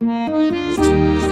you.